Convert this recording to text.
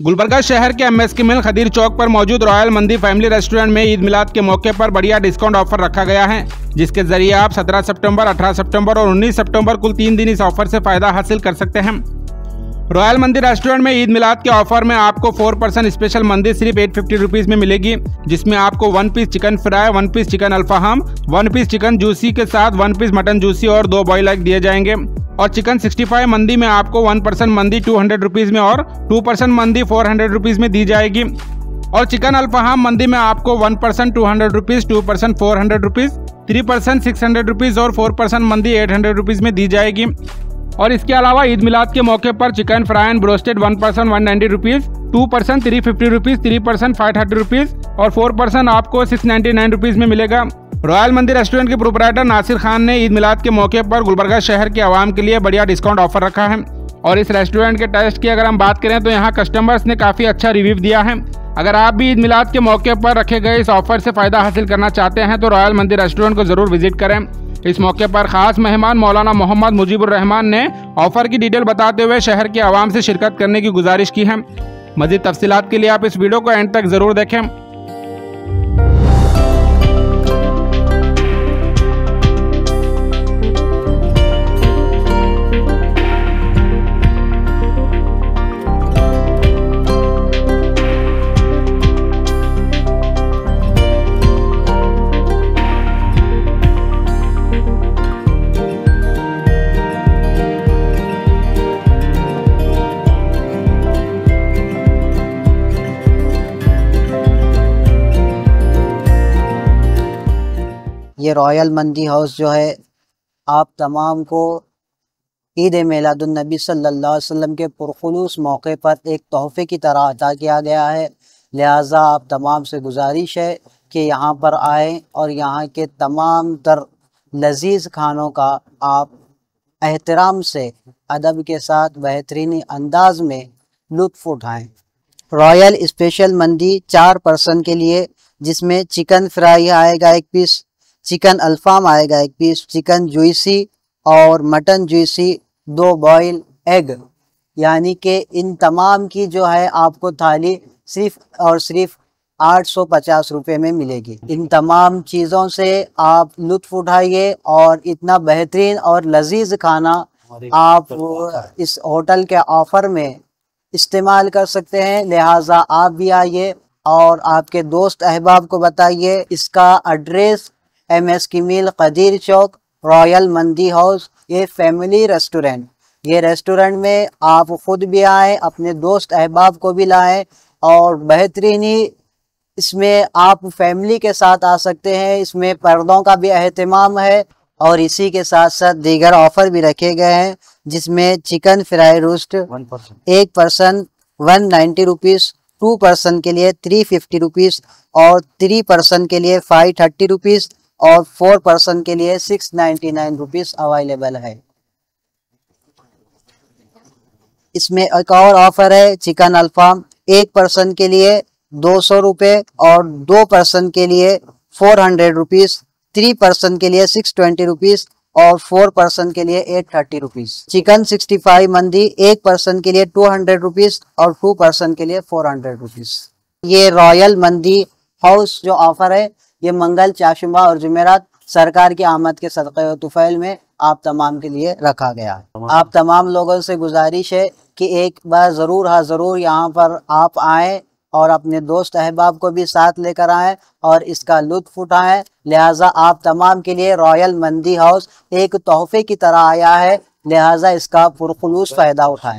गुलबर्गा शहर के M S के मिल खदीर चौक पर मौजूद रॉयल मंदी फैमिली रेस्टोरेंट में ईद मिलाद के मौके पर बढ़िया डिस्काउंट ऑफ़र रखा गया है, जिसके ज़रिए आप 17 सितंबर 18 सितंबर और 19 सितंबर कुल तीन दिन इस ऑफ़र से फ़ायदा हासिल कर सकते हैं। रॉयल मंदिर रेस्टोरेंट में ईद मिलाद के ऑफ़र में आपको फोर परसेंट स्पेशल मंदिर सिर्फ़ एट फिफ्टी रुपीज़ में मिलेगी, जिसमें आपको one piece chicken fry, one piece chicken alfaham, one piece chicken juicy के साथ वन पीस मटन जूसी और दो बॉयल एग दिए जाएँगे। और चिकन 65 मंदी में आपको वन परसेंट मंदी टू हंड्रेड रुपीज़ में और टू परसेंट मंदी फोर हंड्रेड रुपीज़ में दी जाएगी। और चिकन अल्फाहाम मंदी में आपको one percent two hundred rupees two percent four hundred rupees three percent six hundred rupees और फोर परसेंट मंदी एट हंड्रेड रुपीज़ में दी जाएगी। और इसके अलावा ईद मिलाद के मौके पर chicken fry and broasted one percent one ninety rupees two percent three fifty rupees three percent five thirty rupees और फोर परसेंट आपको सिक्स नाइन्टी नाइन रुपीज़ में मिलेगा। रॉयल मंदिर रेस्टोरेंट के प्रोपराइटर नासिर खान ने ईद मिलाद के मौके पर गुलबर्गा शहर के आवाम के लिए बढ़िया डिस्काउंट ऑफ़र रखा है। और इस रेस्टोरेंट के टेस्ट की अगर हम बात करें तो यहाँ कस्टमर्स ने काफ़ी अच्छा रिव्यू दिया है। अगर आप भी ईद मिलाद के मौके पर रखे गए इस ऑफ़र से फ़ायदा हासिल करना चाहते हैं तो रॉयल मंदिर रेस्टोरेंट को ज़रूर विज़िट करें। इस मौके पर खास मेहमान मौलाना मोहम्मद मुजीबुररहमान ने ऑफ़र की डिटेल बताते हुए शहर के आवाम से शिरकत करने की गुजारिश की है। मजीद तफसीत के लिए आप इस वीडियो को एंड तक ज़रूर देखें। ये रॉयल मंदी हाउस जो है, आप तमाम को ईद मिलादुलनबी सल्लल्लाहु अलैहि वसल्लम के पुरखलूस मौके पर एक तोहफ़े की तरह अदा किया गया है। लिहाजा आप तमाम से गुजारिश है कि यहाँ पर आएँ और यहाँ के तमाम तर लजीज खानों का आप एहतराम से, अदब के साथ बेहतरीन अंदाज में लुत्फ़ उठाएँ। रॉयल स्पेशल मंदी चार पर्सन के लिए, जिसमें चिकन फ्राई आएगा एक पीस चिकन अल्फाम आएगा एक पीस चिकन जुइसी और मटन जुइसी दो बॉयल एग यानी कि इन तमाम की जो है आपको थाली सिर्फ़ और सिर्फ़ आठ सौ पचास रुपये में मिलेगी। इन तमाम चीज़ों से आप लुत्फ़ उठाइए और इतना बेहतरीन और लजीज खाना आप इस होटल के ऑफ़र में इस्तेमाल कर सकते हैं। लिहाजा आप भी आइए और आपके दोस्त अहबाब को बताइए। इसका एड्रेस एम एस की मिल कदीर चौक रॉयल मंदी हाउस ये फैमिली रेस्टोरेंट। ये रेस्टोरेंट में आप खुद भी आएँ अपने दोस्त अहबाब को भी लाएँ और बेहतरीन ही इसमें आप फैमिली के साथ आ सकते हैं। इसमें पर्दों का भी अहतमाम है और इसी के साथ साथ दीगर ऑफ़र भी रखे गए हैं जिसमें चिकन फ्राई रोस्ट एक person one ninety rupees two person के लिए थ्री फिफ्टी रुपीज़ और थ्री पर्सन के लिए फाइव थर्टी रुपीज़ और फोर पर्सन के लिए six ninety nine rupees available है। इसमें एक और ऑफ़र है चिकन अल्फाम एक पर्सन के लिए दो सौ रुपये और दो पर्सन के लिए four hundred rupees three person के लिए सिक्स ट्वेंटी रुपीज़ और फोर पर्सन के लिए eight thirty rupees chicken sixty five मंदी, एक पर्सन के लिए टू हंड्रेड रुपीज़ और टू पर्सन के लिए फोर हंड्रेड रुपीज़ ये रॉयल मंदी हाउस जो ऑफ़र है ये मंगल चाशुमा और जुमेरात सरकार की आमद के सदक़े और तुफ़ैल में आप तमाम के लिए रखा गया है। आप तमाम लोगों से गुजारिश है कि एक बार ज़रूर हाँ ज़रूर यहाँ पर आप आएँ और अपने दोस्त अहबाब को भी साथ लेकर आएँ और इसका लुत्फ़ उठाएँ। लिहाजा आप तमाम के लिए रॉयल मंदी हाउस एक तोहफे की तरह आया है। लिहाजा इसका पुरखलूस फ़ायदा उठाएँ।